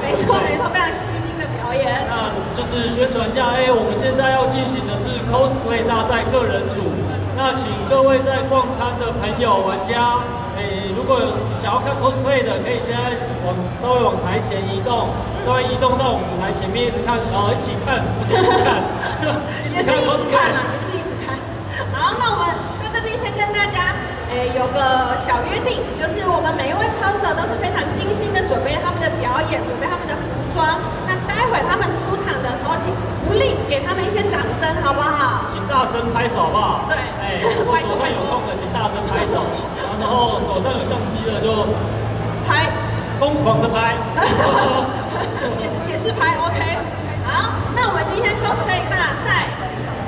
没错没错，非常吸睛的表演。那就是宣传一下，哎，我们现在要大赛个人组。那请各位在逛摊的朋友、玩家，哎，如果想要看 cosplay 的，可以现在往稍微往台前移动，稍微移动到我们舞台前面，一直看，然后一起看，不是一直看，也是一直看啊，也是一直看。好，那我们在这边先跟大家，诶、有个小约定，就是我们每一位 coser 都是非常精心的准备他们的表演，准备他们的服装。给他们一些掌声，好不好？请大声拍手好不好？对哎，手上有空的，请大声拍手，然后手上有相机的就拍，疯狂的拍。也也是拍 OK。好，那我们今天 cosplay 大赛，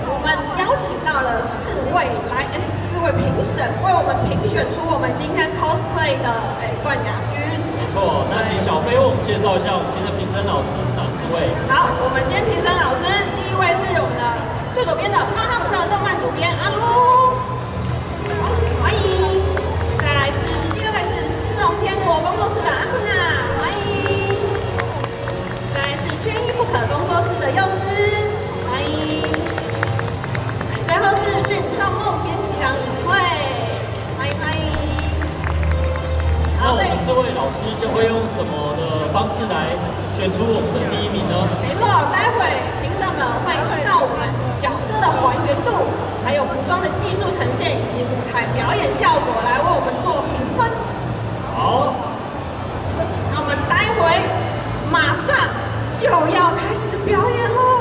我们邀请到了四位来，哎，四位评审为我们评选出我们今天 cosplay 的哎冠亚军。没错，那请小飞为我们介绍一下我们今天的评审老师是哪四位？好，我们今天评审老老师就会用什么的方式来选出我们的第一名呢？没错，待会评审们会依照我们角色的还原度，还有服装的技术呈现以及舞台表演效果来为我们做评分。好，那我们待会马上就要开始表演